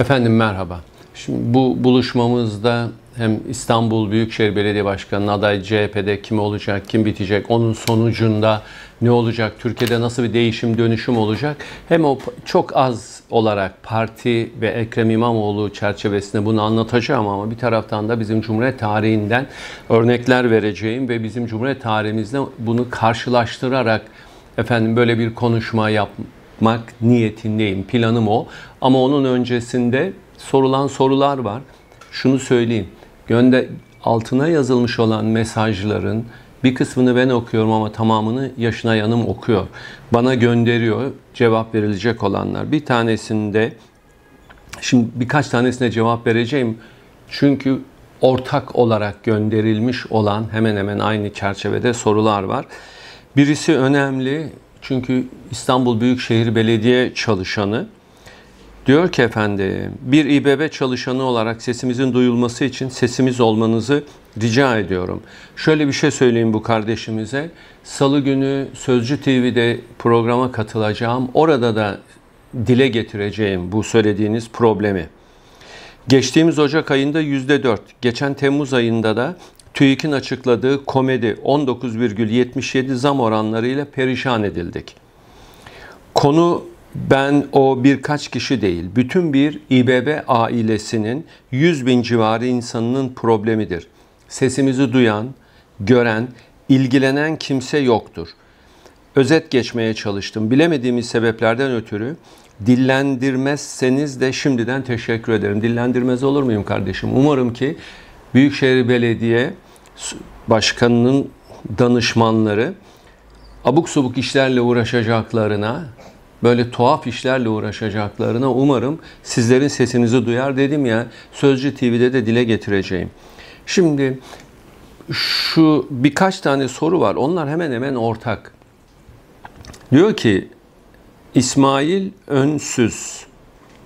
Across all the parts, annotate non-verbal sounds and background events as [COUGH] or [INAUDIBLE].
Efendim merhaba. Şimdi bu buluşmamızda hem İstanbul Büyükşehir Belediye Başkanı aday CHP'de kim olacak, kim bitecek, onun sonucunda ne olacak, Türkiye'de nasıl bir değişim, dönüşüm olacak? Hem o çok az olarak parti ve Ekrem İmamoğlu çerçevesinde bunu anlatacağım ama bir taraftan da bizim Cumhuriyet tarihinden örnekler vereceğim ve bizim Cumhuriyet tarihimizde bunu karşılaştırarak efendim böyle bir konuşma yapmak niyetindeyim. Planım o. Ama onun öncesinde sorulan sorular var. Şunu söyleyeyim. Gönde altına yazılmış olan mesajların bir kısmını ben okuyorum ama tamamını yaşına yanım okuyor. Bana gönderiyor cevap verilecek olanlar. Bir tanesinde şimdi birkaç tanesine cevap vereceğim. Çünkü ortak olarak gönderilmiş olan hemen hemen aynı çerçevede sorular var. Birisi önemli çünkü İstanbul Büyükşehir Belediye çalışanı. Diyor ki efendim, bir İBB çalışanı olarak sesimizin duyulması için sesimiz olmanızı rica ediyorum. Şöyle bir şey söyleyeyim bu kardeşimize. Salı günü Sözcü TV'de programa katılacağım. Orada da dile getireceğim bu söylediğiniz problemi. Geçtiğimiz Ocak ayında %4, geçen Temmuz ayında da TÜİK'in açıkladığı komedi 19,77 zam oranlarıyla perişan edildik. Konu ben o birkaç kişi değil, bütün bir İBB ailesinin 100 bin civarı insanının problemidir. Sesimizi duyan, gören, ilgilenen kimse yoktur. Özet geçmeye çalıştım. Bilemediğimiz sebeplerden ötürü dillendirmezseniz de şimdiden teşekkür ederim. Dillendirmez olur muyum kardeşim? Umarım ki Büyükşehir Belediye Başkanı'nın danışmanları abuk subuk işlerle uğraşacaklarına, böyle tuhaf işlerle uğraşacaklarına umarım sizlerin sesinizi duyar dedim ya Sözcü TV'de de dile getireceğim. Şimdi şu birkaç tane soru var. Onlar hemen hemen ortak. Diyor ki İsmail Önsüz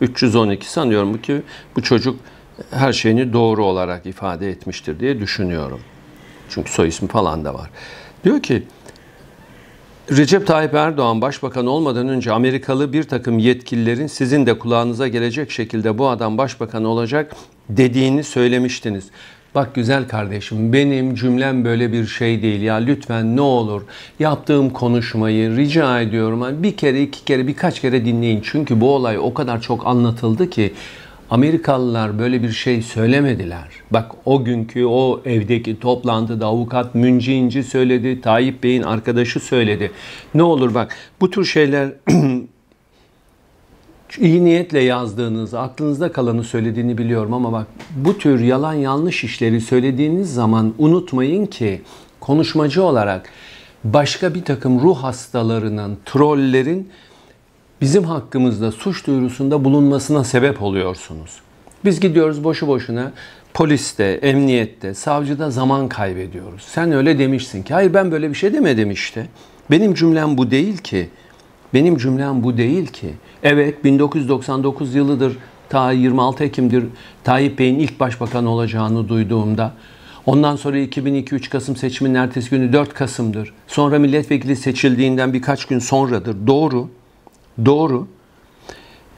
312 sanıyorum ki bu çocuk her şeyini doğru olarak ifade etmiştir diye düşünüyorum. Çünkü soy ismi falan da var. Diyor ki Recep Tayyip Erdoğan başbakan olmadan önce Amerikalı bir takım yetkililerin sizin de kulağınıza gelecek şekilde bu adam başbakan olacak dediğini söylemiştiniz. Bak güzel kardeşim benim cümlem böyle bir şey değil ya lütfen ne olur yaptığım konuşmayı rica ediyorum. Bir kere iki kere birkaç kere dinleyin. Çünkü bu olay o kadar çok anlatıldı ki Amerikalılar böyle bir şey söylemediler. Bak o günkü o evdeki toplantıda avukat Münci İnci söyledi, Tayyip Bey'in arkadaşı söyledi. Ne olur bak bu tür şeyler [CLEARS THROAT] iyi niyetle yazdığınız, aklınızda kalanı söylediğini biliyorum ama bak bu tür yalan yanlış işleri söylediğiniz zaman unutmayın ki konuşmacı olarak başka bir takım ruh hastalarının, trollerin bizim hakkımızda suç duyurusunda bulunmasına sebep oluyorsunuz. Biz gidiyoruz boşu boşuna poliste, emniyette, savcıda zaman kaybediyoruz. Sen öyle demişsin ki. Hayır ben böyle bir şey demedim işte. Benim cümlem bu değil ki. Benim cümlem bu değil ki. Evet 1999 yılıdır ta 26 Ekim'dir Tayyip Bey'in ilk başbakan olacağını duyduğumda Ondan sonra 2002-3 Kasım seçiminin ertesi günü 4 Kasım'dır. Sonra milletvekili seçildiğinden birkaç gün sonradır. Doğru. Doğru.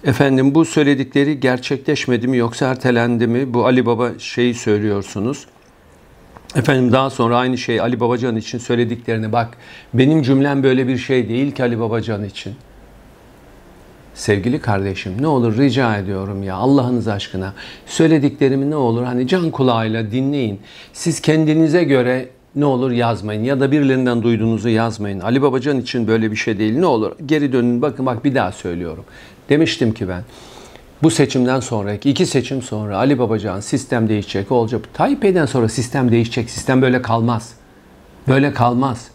Efendim bu söyledikleri gerçekleşmedi mi yoksa ertelendi mi? Bu Ali Baba şeyi söylüyorsunuz. Efendim daha sonra aynı şey Ali Babacan için söylediklerini bak benim cümlem böyle bir şey değil ki Ali Babacan için. Sevgili kardeşim ne olur rica ediyorum ya Allah'ınız aşkına söylediklerimi ne olur hani can kulağıyla dinleyin. Siz kendinize göre ne olur yazmayın ya da birilerinden duyduğunuzu yazmayın. Ali Babacan için böyle bir şey değil. Ne olur geri dönün bakın bak bir daha söylüyorum. Demiştim ki ben bu seçimden sonraki iki seçim sonra Ali Babacan sistem değişecek olacak. Tayyip Bey'den sonra sistem değişecek. Sistem böyle kalmaz. Böyle kalmaz.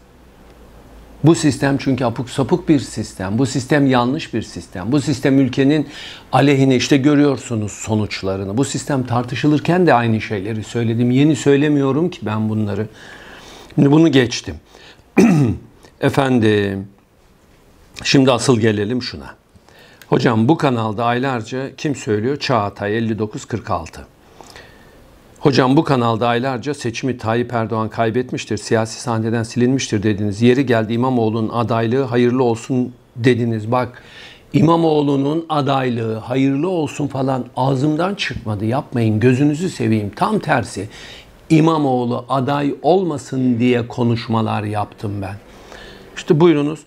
Bu sistem çünkü apuk sapuk bir sistem. Bu sistem yanlış bir sistem. Bu sistem ülkenin aleyhine işte görüyorsunuz sonuçlarını. Bu sistem tartışılırken de aynı şeyleri söyledim. Yeni söylemiyorum ki ben bunları. Şimdi bunu geçtim. [CLEARS THROAT] Efendim, şimdi asıl gelelim şuna. Hocam bu kanalda aylarca kim söylüyor? Çağatay 5946. Hocam bu kanalda aylarca seçimi Tayyip Erdoğan kaybetmiştir, siyasi sahneden silinmiştir dediniz. Yeri geldi İmamoğlu'nun adaylığı hayırlı olsun dediniz. Bak İmamoğlu'nun adaylığı hayırlı olsun falan ağzımdan çıkmadı. Yapmayın gözünüzü seveyim. Tam tersi. İmamoğlu aday olmasın diye konuşmalar yaptım ben. İşte buyurunuz.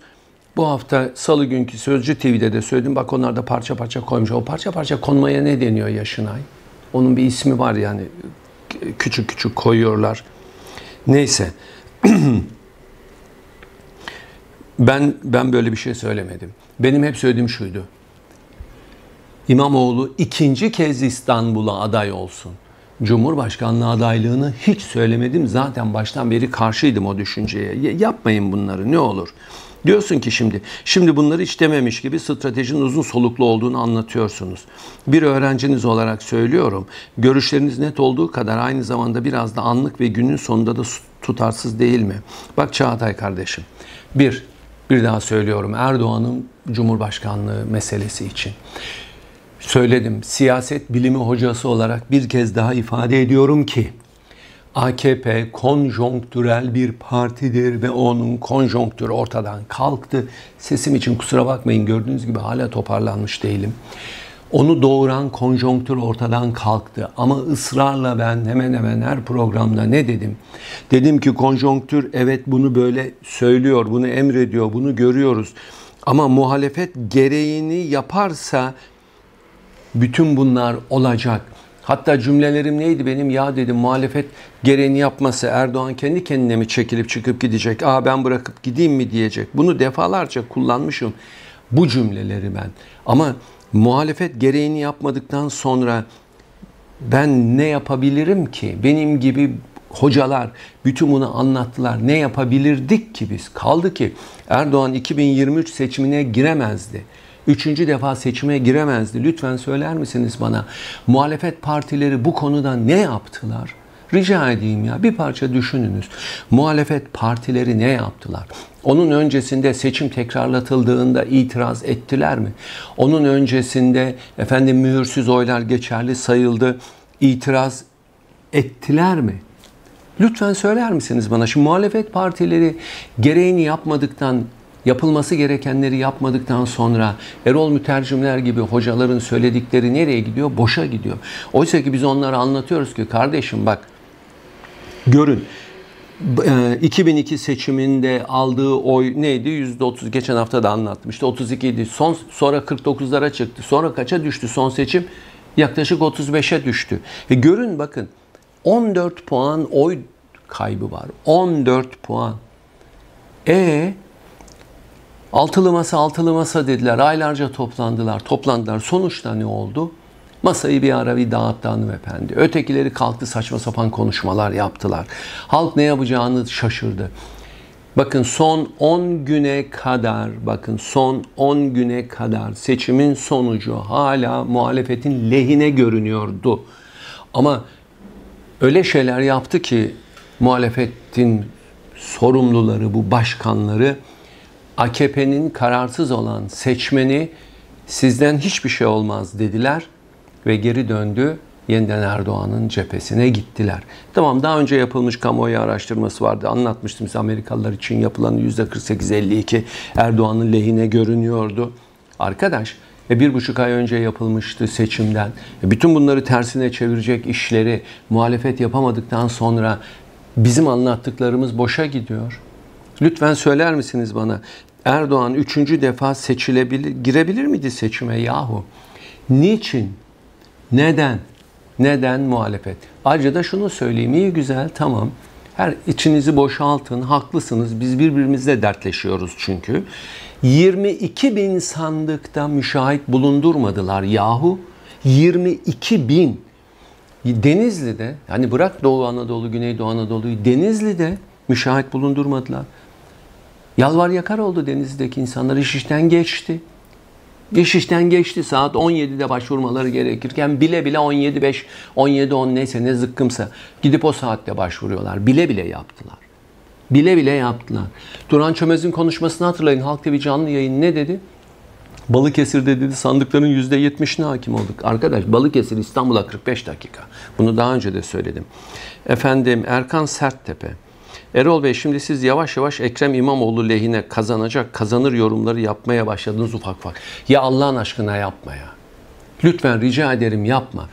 Bu hafta salı günkü Sözcü TV'de de söyledim. Bak onlar da parça parça koymuş. O parça parça konmaya ne deniyor Yaşınay? Onun bir ismi var yani. Küçük küçük koyuyorlar. Neyse. [CLEARS THROAT] ben ben böyle bir şey söylemedim. Benim hep söylediğim şuydu. İmamoğlu ikinci kez İstanbul'a aday olsun. Cumhurbaşkanlığı adaylığını hiç söylemedim. Zaten baştan beri karşıydım o düşünceye. Yapmayın bunları ne olur. Diyorsun ki şimdi, şimdi bunları hiç dememiş gibi stratejinin uzun soluklu olduğunu anlatıyorsunuz. Bir öğrenciniz olarak söylüyorum, görüşleriniz net olduğu kadar aynı zamanda biraz da anlık ve günün sonunda da tutarsız değil mi? Bak Çağatay kardeşim, bir, bir daha söylüyorum Erdoğan'ın Cumhurbaşkanlığı meselesi için. Söyledim, siyaset bilimi hocası olarak bir kez daha ifade ediyorum ki, AKP konjonktürel bir partidir ve onun konjonktürü ortadan kalktı. Sesim için kusura bakmayın gördüğünüz gibi hala toparlanmış değilim. Onu doğuran konjonktür ortadan kalktı. Ama ısrarla ben hemen hemen her programda ne dedim? Dedim ki konjonktür evet bunu böyle söylüyor, bunu emrediyor, bunu görüyoruz. Ama muhalefet gereğini yaparsa bütün bunlar olacak. Hatta cümlelerim neydi benim? Ya dedim muhalefet gereğini yapmasa Erdoğan kendi kendine mi çekilip çıkıp gidecek? Aa ben bırakıp gideyim mi diyecek. Bunu defalarca kullanmışım bu cümleleri ben. Ama muhalefet gereğini yapmadıktan sonra ben ne yapabilirim ki? Benim gibi hocalar bütün bunu anlattılar. Ne yapabilirdik ki biz? Kaldı ki Erdoğan 2023 seçimine giremezdi üçüncü defa seçime giremezdi. Lütfen söyler misiniz bana? Muhalefet partileri bu konuda ne yaptılar? Rica edeyim ya bir parça düşününüz. Muhalefet partileri ne yaptılar? Onun öncesinde seçim tekrarlatıldığında itiraz ettiler mi? Onun öncesinde efendim mühürsüz oylar geçerli sayıldı. İtiraz ettiler mi? Lütfen söyler misiniz bana? Şimdi muhalefet partileri gereğini yapmadıktan yapılması gerekenleri yapmadıktan sonra Erol Mütercimler gibi hocaların söyledikleri nereye gidiyor? Boşa gidiyor. Oysa ki biz onlara anlatıyoruz ki kardeşim bak görün 2002 e, seçiminde aldığı oy neydi? %30 geçen hafta da anlattım. İşte 32 idi. Son sonra 49'lara çıktı. Sonra kaça düştü son seçim? Yaklaşık 35'e düştü. E görün bakın 14 puan oy kaybı var. 14 puan. E Altılı masa altılı masa dediler. Aylarca toplandılar. Toplandılar. Sonuçta ne oldu? Masayı bir ara bir dağıttı hanımefendi. Ötekileri kalktı saçma sapan konuşmalar yaptılar. Halk ne yapacağını şaşırdı. Bakın son 10 güne kadar, bakın son 10 güne kadar seçimin sonucu hala muhalefetin lehine görünüyordu. Ama öyle şeyler yaptı ki muhalefetin sorumluları, bu başkanları AKP'nin kararsız olan seçmeni sizden hiçbir şey olmaz dediler ve geri döndü. Yeniden Erdoğan'ın cephesine gittiler. Tamam daha önce yapılmış kamuoyu araştırması vardı. Anlatmıştım size Amerikalılar için yapılan %48-52 Erdoğan'ın lehine görünüyordu. Arkadaş ve bir buçuk ay önce yapılmıştı seçimden. E, bütün bunları tersine çevirecek işleri muhalefet yapamadıktan sonra bizim anlattıklarımız boşa gidiyor. Lütfen söyler misiniz bana? Erdoğan üçüncü defa seçilebilir, girebilir miydi seçime yahu? Niçin? Neden? Neden muhalefet? Ayrıca da şunu söyleyeyim. iyi güzel tamam. Her içinizi boşaltın. Haklısınız. Biz birbirimizle dertleşiyoruz çünkü. 22 bin sandıkta müşahit bulundurmadılar yahu. 22 bin. Denizli'de, yani bırak Doğu Anadolu, Güneydoğu Anadolu'yu, Denizli'de müşahit bulundurmadılar. Yalvar yakar oldu Denizli'deki insanlar. iş işten geçti. İş işten geçti. Saat 17'de başvurmaları gerekirken bile bile 17.5, 17.10 neyse ne zıkkımsa gidip o saatte başvuruyorlar. Bile bile yaptılar. Bile bile yaptılar. Turan Çömez'in konuşmasını hatırlayın. Halk TV canlı yayın ne dedi? Balıkesir'de dedi sandıkların %70'ine hakim olduk. Arkadaş Balıkesir İstanbul'a 45 dakika. Bunu daha önce de söyledim. Efendim Erkan Serttepe Erol Bey şimdi siz yavaş yavaş Ekrem İmamoğlu lehine kazanacak, kazanır yorumları yapmaya başladınız ufak ufak. Ya Allah'ın aşkına yapma ya. Lütfen rica ederim yapma.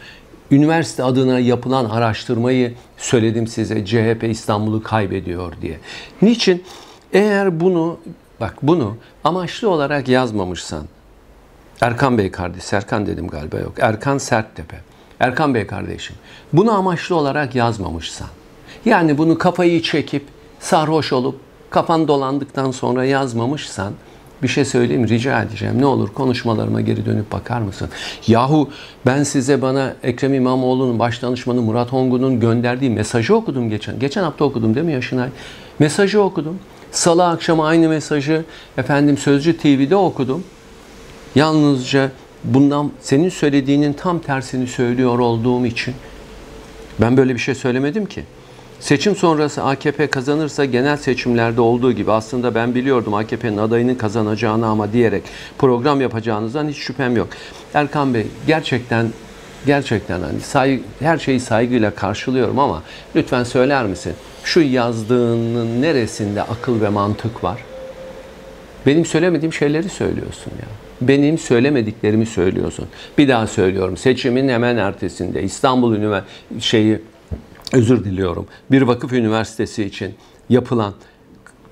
Üniversite adına yapılan araştırmayı söyledim size CHP İstanbul'u kaybediyor diye. Niçin? Eğer bunu bak bunu amaçlı olarak yazmamışsan Erkan Bey kardeş, Serkan dedim galiba yok. Erkan Serttepe. Erkan Bey kardeşim. Bunu amaçlı olarak yazmamışsan. Yani bunu kafayı çekip sarhoş olup kafan dolandıktan sonra yazmamışsan bir şey söyleyeyim rica edeceğim. Ne olur konuşmalarıma geri dönüp bakar mısın? Yahu ben size bana Ekrem İmamoğlu'nun baş danışmanı Murat Hongun'un gönderdiği mesajı okudum geçen. Geçen hafta okudum değil mi Yaşınay? Mesajı okudum. Salı akşamı aynı mesajı efendim Sözcü TV'de okudum. Yalnızca bundan senin söylediğinin tam tersini söylüyor olduğum için ben böyle bir şey söylemedim ki. Seçim sonrası AKP kazanırsa genel seçimlerde olduğu gibi aslında ben biliyordum AKP'nin adayının kazanacağını ama diyerek program yapacağınızdan hiç şüphem yok. Erkan Bey gerçekten gerçekten hani saygı, her şeyi saygıyla karşılıyorum ama lütfen söyler misin? Şu yazdığının neresinde akıl ve mantık var? Benim söylemediğim şeyleri söylüyorsun ya. Benim söylemediklerimi söylüyorsun. Bir daha söylüyorum. Seçimin hemen ertesinde İstanbul Üniversitesi şeyi özür diliyorum. Bir vakıf üniversitesi için yapılan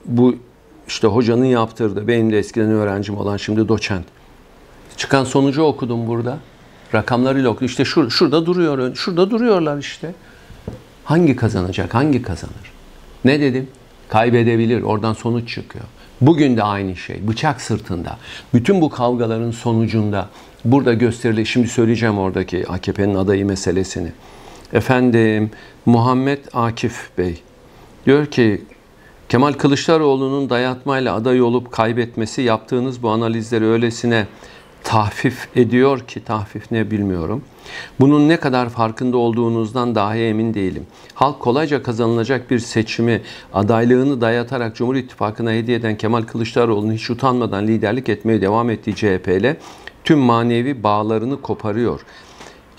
bu işte hocanın yaptırdığı, benim de eskiden öğrencim olan şimdi doçent. Çıkan sonucu okudum burada. Rakamlarıyla okudum. İşte şur, şurada duruyor, şurada duruyorlar işte. Hangi kazanacak, hangi kazanır? Ne dedim? Kaybedebilir, oradan sonuç çıkıyor. Bugün de aynı şey. Bıçak sırtında. Bütün bu kavgaların sonucunda burada gösterilir. Şimdi söyleyeceğim oradaki AKP'nin adayı meselesini. Efendim Muhammed Akif Bey diyor ki Kemal Kılıçdaroğlu'nun dayatmayla aday olup kaybetmesi yaptığınız bu analizleri öylesine tahfif ediyor ki tahfif ne bilmiyorum. Bunun ne kadar farkında olduğunuzdan dahi emin değilim. Halk kolayca kazanılacak bir seçimi adaylığını dayatarak Cumhur İttifakı'na hediye eden Kemal Kılıçdaroğlu'nun hiç utanmadan liderlik etmeye devam ettiği CHP ile tüm manevi bağlarını koparıyor.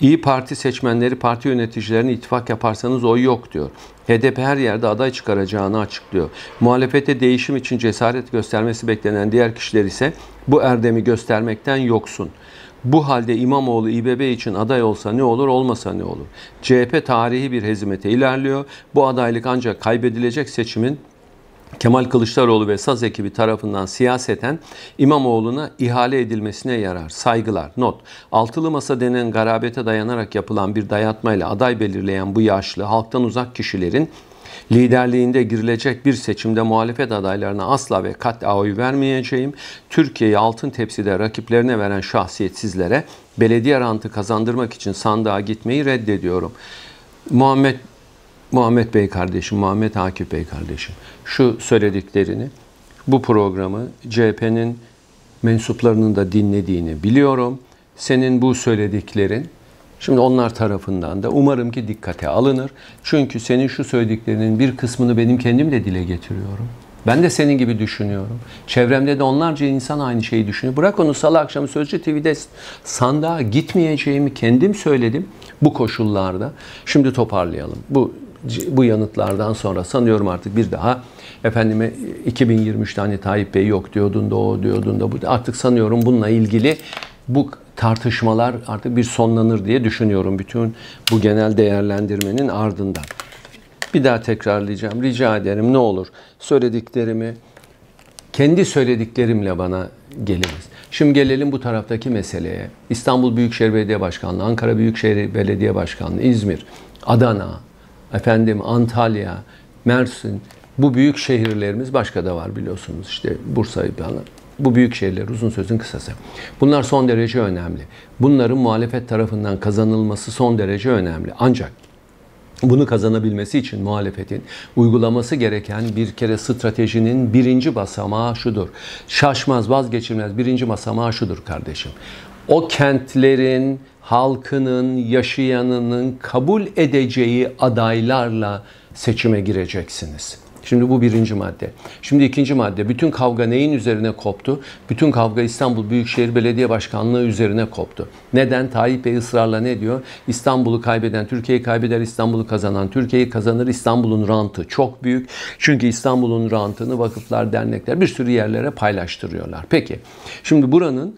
İyi Parti seçmenleri, parti yöneticilerini ittifak yaparsanız oy yok diyor. HDP her yerde aday çıkaracağını açıklıyor. Muhalefete değişim için cesaret göstermesi beklenen diğer kişiler ise bu erdemi göstermekten yoksun. Bu halde İmamoğlu İBB için aday olsa ne olur, olmasa ne olur? CHP tarihi bir hezimete ilerliyor. Bu adaylık ancak kaybedilecek seçimin Kemal Kılıçdaroğlu ve Saz ekibi tarafından siyaseten İmamoğlu'na ihale edilmesine yarar. Saygılar. Not. Altılı masa denen garabete dayanarak yapılan bir dayatmayla aday belirleyen bu yaşlı, halktan uzak kişilerin liderliğinde girilecek bir seçimde muhalefet adaylarına asla ve kat'a oy vermeyeceğim. Türkiye'yi altın tepside rakiplerine veren şahsiyetsizlere belediye rantı kazandırmak için sandığa gitmeyi reddediyorum. Muhammed Muhammed Bey kardeşim, Muhammed Akif Bey kardeşim şu söylediklerini, bu programı CHP'nin mensuplarının da dinlediğini biliyorum. Senin bu söylediklerin Şimdi onlar tarafından da umarım ki dikkate alınır. Çünkü senin şu söylediklerinin bir kısmını benim kendim de dile getiriyorum. Ben de senin gibi düşünüyorum. Çevremde de onlarca insan aynı şeyi düşünüyor. Bırak onu salı akşamı Sözcü TV'de sandığa gitmeyeceğimi kendim söyledim bu koşullarda. Şimdi toparlayalım. Bu bu yanıtlardan sonra sanıyorum artık bir daha efendime 2023'te hani Tayyip Bey yok diyordun da o diyordun da bu artık sanıyorum bununla ilgili bu tartışmalar artık bir sonlanır diye düşünüyorum bütün bu genel değerlendirmenin ardından. Bir daha tekrarlayacağım. Rica ederim ne olur söylediklerimi kendi söylediklerimle bana geliniz. Şimdi gelelim bu taraftaki meseleye. İstanbul Büyükşehir Belediye Başkanlığı, Ankara Büyükşehir Belediye Başkanlığı, İzmir, Adana, efendim Antalya, Mersin bu büyük şehirlerimiz başka da var biliyorsunuz. İşte Bursa'yı falan. Bu büyük şehirler uzun sözün kısası. Bunlar son derece önemli. Bunların muhalefet tarafından kazanılması son derece önemli. Ancak bunu kazanabilmesi için muhalefetin uygulaması gereken bir kere stratejinin birinci basamağı şudur. Şaşmaz, vazgeçilmez birinci basamağı şudur kardeşim. O kentlerin halkının, yaşayanının kabul edeceği adaylarla seçime gireceksiniz. Şimdi bu birinci madde. Şimdi ikinci madde. Bütün kavga neyin üzerine koptu? Bütün kavga İstanbul Büyükşehir Belediye Başkanlığı üzerine koptu. Neden? Tayyip Bey ısrarla ne diyor? İstanbul'u kaybeden, Türkiye'yi kaybeder, İstanbul'u kazanan, Türkiye'yi kazanır. İstanbul'un rantı çok büyük. Çünkü İstanbul'un rantını vakıflar, dernekler bir sürü yerlere paylaştırıyorlar. Peki, şimdi buranın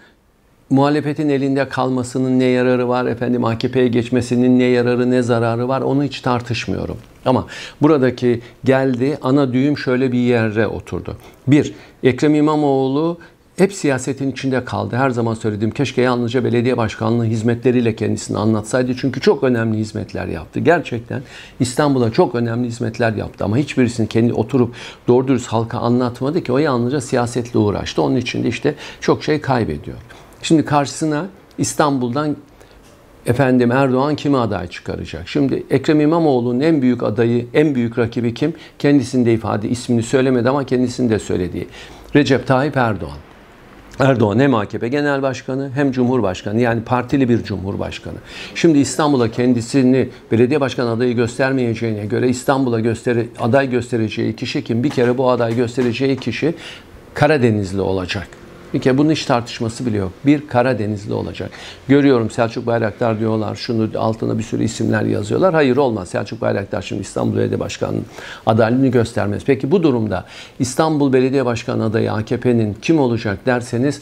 muhalefetin elinde kalmasının ne yararı var, efendim AKP'ye geçmesinin ne yararı ne zararı var onu hiç tartışmıyorum. Ama buradaki geldi ana düğüm şöyle bir yere oturdu. Bir, Ekrem İmamoğlu hep siyasetin içinde kaldı. Her zaman söylediğim keşke yalnızca belediye başkanlığı hizmetleriyle kendisini anlatsaydı. Çünkü çok önemli hizmetler yaptı. Gerçekten İstanbul'a çok önemli hizmetler yaptı. Ama hiçbirisini kendi oturup doğru dürüst halka anlatmadı ki. O yalnızca siyasetle uğraştı. Onun için de işte çok şey kaybediyor. Şimdi karşısına İstanbul'dan efendim Erdoğan kimi aday çıkaracak? Şimdi Ekrem İmamoğlu'nun en büyük adayı, en büyük rakibi kim? Kendisinde ifade, ismini söylemedi ama kendisini de söylediği. Recep Tayyip Erdoğan. Erdoğan hem AKP Genel Başkanı hem Cumhurbaşkanı yani partili bir Cumhurbaşkanı. Şimdi İstanbul'a kendisini belediye başkan adayı göstermeyeceğine göre İstanbul'a gösteri, aday göstereceği kişi kim? Bir kere bu aday göstereceği kişi Karadenizli olacak. Bir kere bunun hiç tartışması bile yok. Bir Karadenizli olacak. Görüyorum Selçuk Bayraktar diyorlar. Şunu altına bir sürü isimler yazıyorlar. Hayır olmaz. Selçuk Bayraktar şimdi İstanbul Belediye Başkanı adaylığını göstermez. Peki bu durumda İstanbul Belediye Başkanı adayı AKP'nin kim olacak derseniz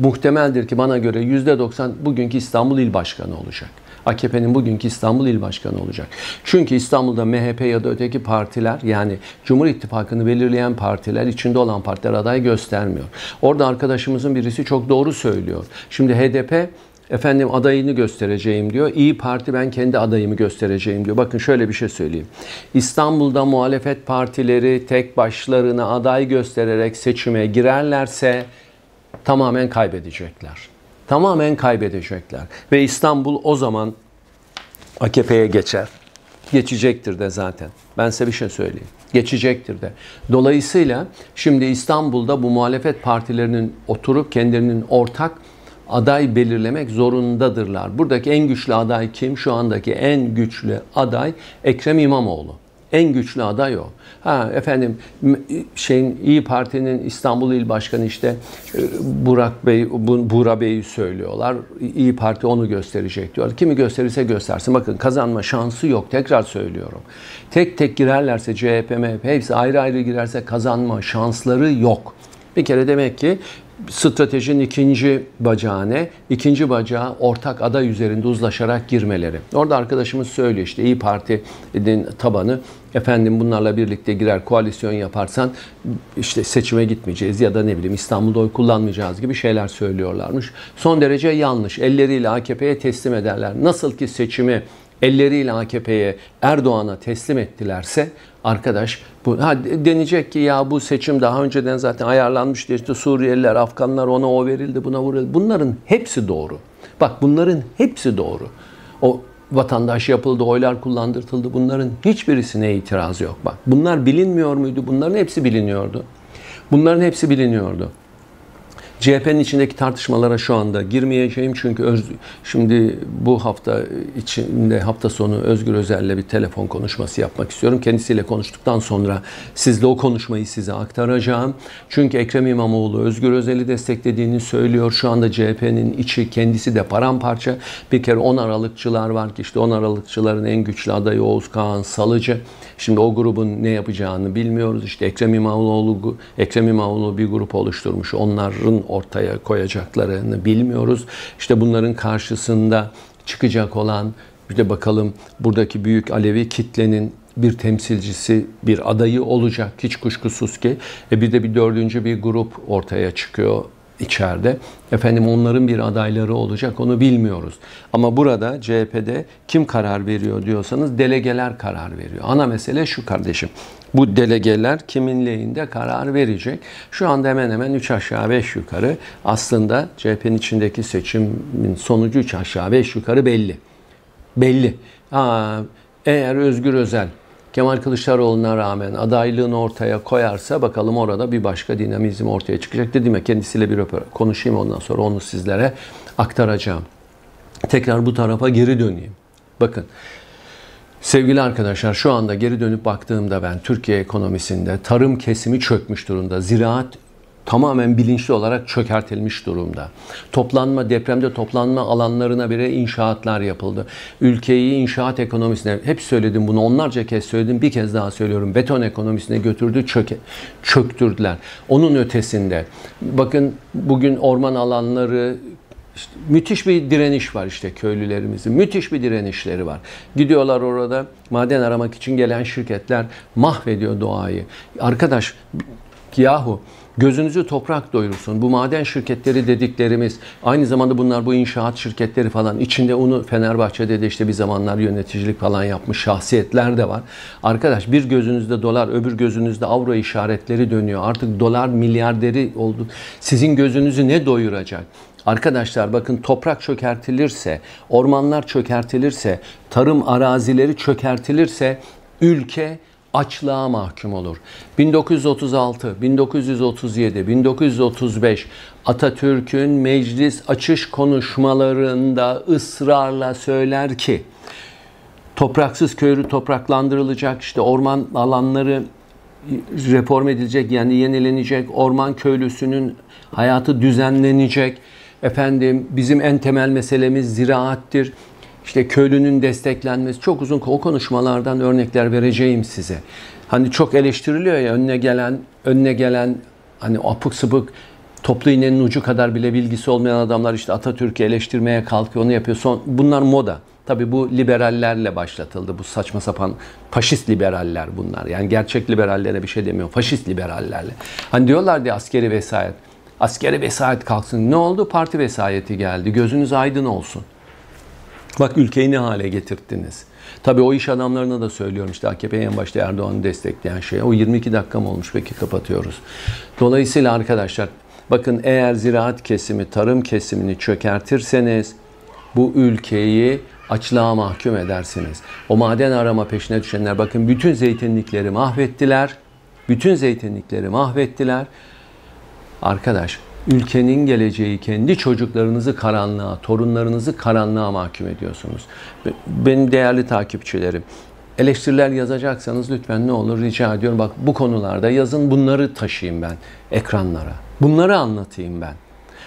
muhtemeldir ki bana göre %90 bugünkü İstanbul İl Başkanı olacak. AKP'nin bugünkü İstanbul İl Başkanı olacak. Çünkü İstanbul'da MHP ya da öteki partiler yani Cumhur İttifakı'nı belirleyen partiler içinde olan partiler aday göstermiyor. Orada arkadaşımızın birisi çok doğru söylüyor. Şimdi HDP efendim adayını göstereceğim diyor. İyi Parti ben kendi adayımı göstereceğim diyor. Bakın şöyle bir şey söyleyeyim. İstanbul'da muhalefet partileri tek başlarına aday göstererek seçime girerlerse tamamen kaybedecekler tamamen kaybedecekler. Ve İstanbul o zaman AKP'ye geçer. Geçecektir de zaten. Ben size bir şey söyleyeyim. Geçecektir de. Dolayısıyla şimdi İstanbul'da bu muhalefet partilerinin oturup kendilerinin ortak aday belirlemek zorundadırlar. Buradaki en güçlü aday kim? Şu andaki en güçlü aday Ekrem İmamoğlu. En güçlü aday o. Ha efendim şeyin İyi Parti'nin İstanbul İl Başkanı işte e, Burak Bey, Buğra Bey'i söylüyorlar. İyi Parti onu gösterecek diyor. Kimi gösterirse göstersin. Bakın kazanma şansı yok. Tekrar söylüyorum. Tek tek girerlerse CHP, MHP hepsi ayrı ayrı girerse kazanma şansları yok. Bir kere demek ki stratejinin ikinci bacağı ne? İkinci bacağı ortak aday üzerinde uzlaşarak girmeleri. Orada arkadaşımız söylüyor işte İyi Parti'nin tabanı efendim bunlarla birlikte girer koalisyon yaparsan işte seçime gitmeyeceğiz ya da ne bileyim İstanbul'da oy kullanmayacağız gibi şeyler söylüyorlarmış. Son derece yanlış. Elleriyle AKP'ye teslim ederler. Nasıl ki seçimi elleriyle AKP'ye Erdoğan'a teslim ettilerse arkadaş bu ha, denecek ki ya bu seçim daha önceden zaten ayarlanmıştı işte Suriyeliler, Afganlar ona o verildi buna vuruldu. Bunların hepsi doğru. Bak bunların hepsi doğru. O vatandaş yapıldı, oylar kullandırtıldı. Bunların hiçbirisine itiraz yok. Bak bunlar bilinmiyor muydu? Bunların hepsi biliniyordu. Bunların hepsi biliniyordu. CHP'nin içindeki tartışmalara şu anda girmeyeceğim çünkü öz, şimdi bu hafta içinde hafta sonu Özgür Özel'le bir telefon konuşması yapmak istiyorum. Kendisiyle konuştuktan sonra sizle o konuşmayı size aktaracağım. Çünkü Ekrem İmamoğlu Özgür Özel'i desteklediğini söylüyor. Şu anda CHP'nin içi kendisi de paramparça. Bir kere 10 Aralıkçılar var ki işte 10 Aralıkçıların en güçlü adayı Oğuz Kağan Salıcı. Şimdi o grubun ne yapacağını bilmiyoruz. İşte Ekrem İmamoğlu, Ekrem İmamoğlu bir grup oluşturmuş. Onların ortaya koyacaklarını bilmiyoruz. İşte bunların karşısında çıkacak olan bir de bakalım buradaki büyük Alevi kitlenin bir temsilcisi, bir adayı olacak hiç kuşkusuz ki. E bir de bir dördüncü bir grup ortaya çıkıyor içeride. Efendim onların bir adayları olacak onu bilmiyoruz. Ama burada CHP'de kim karar veriyor diyorsanız delegeler karar veriyor. Ana mesele şu kardeşim. Bu delegeler kimin lehinde karar verecek? Şu anda hemen hemen 3 aşağı 5 yukarı aslında CHP'nin içindeki seçimin sonucu 3 aşağı 5 yukarı belli. Belli. Ha, eğer Özgür Özel Kemal Kılıçdaroğlu'na rağmen adaylığını ortaya koyarsa bakalım orada bir başka dinamizm ortaya çıkacak. Dedim ya kendisiyle bir konuşayım ondan sonra onu sizlere aktaracağım. Tekrar bu tarafa geri döneyim. Bakın Sevgili arkadaşlar şu anda geri dönüp baktığımda ben Türkiye ekonomisinde tarım kesimi çökmüş durumda. Ziraat tamamen bilinçli olarak çökertilmiş durumda. Toplanma, depremde toplanma alanlarına bile inşaatlar yapıldı. Ülkeyi inşaat ekonomisine, hep söyledim bunu onlarca kez söyledim, bir kez daha söylüyorum. Beton ekonomisine götürdü, çöke, çöktürdüler. Onun ötesinde, bakın bugün orman alanları, işte müthiş bir direniş var işte köylülerimizin. Müthiş bir direnişleri var. Gidiyorlar orada maden aramak için gelen şirketler mahvediyor doğayı. Arkadaş yahu gözünüzü toprak doyursun. Bu maden şirketleri dediklerimiz aynı zamanda bunlar bu inşaat şirketleri falan içinde onu Fenerbahçe'de de işte bir zamanlar yöneticilik falan yapmış şahsiyetler de var. Arkadaş bir gözünüzde dolar öbür gözünüzde avro işaretleri dönüyor. Artık dolar milyarderi oldu. Sizin gözünüzü ne doyuracak? Arkadaşlar bakın toprak çökertilirse, ormanlar çökertilirse, tarım arazileri çökertilirse ülke açlığa mahkum olur. 1936, 1937, 1935 Atatürk'ün meclis açış konuşmalarında ısrarla söyler ki topraksız köylü topraklandırılacak, işte orman alanları reform edilecek yani yenilenecek, orman köylüsünün hayatı düzenlenecek. Efendim bizim en temel meselemiz ziraattir. İşte köylünün desteklenmesi çok uzun o konuşmalardan örnekler vereceğim size. Hani çok eleştiriliyor ya önüne gelen önüne gelen hani apık sıpık toplu iğnenin ucu kadar bile bilgisi olmayan adamlar işte Atatürk'ü eleştirmeye kalkıyor onu yapıyor. Son, bunlar moda. Tabii bu liberallerle başlatıldı. Bu saçma sapan faşist liberaller bunlar. Yani gerçek liberallere bir şey demiyor. Faşist liberallerle. Hani diyorlar diye askeri vesayet. Askeri vesayet kalksın. Ne oldu? Parti vesayeti geldi. Gözünüz aydın olsun. Bak ülkeyi ne hale getirttiniz. Tabii o iş adamlarına da söylüyorum işte AKP'yi en başta Erdoğan'ı destekleyen şey. O 22 dakikam olmuş peki kapatıyoruz. Dolayısıyla arkadaşlar bakın eğer ziraat kesimi, tarım kesimini çökertirseniz bu ülkeyi açlığa mahkum edersiniz. O maden arama peşine düşenler bakın bütün zeytinlikleri mahvettiler. Bütün zeytinlikleri mahvettiler. Arkadaş ülkenin geleceği kendi çocuklarınızı karanlığa, torunlarınızı karanlığa mahkum ediyorsunuz. Benim değerli takipçilerim, eleştiriler yazacaksanız lütfen ne olur rica ediyorum. Bak bu konularda yazın bunları taşıyayım ben ekranlara. Bunları anlatayım ben.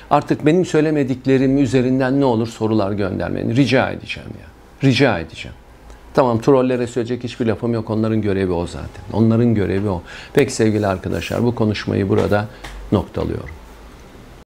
Artık benim söylemediklerim üzerinden ne olur sorular göndermeni rica edeceğim ya. Rica edeceğim. Tamam trollere söyleyecek hiçbir lafım yok. Onların görevi o zaten. Onların görevi o. Peki sevgili arkadaşlar bu konuşmayı burada noktalıyorum.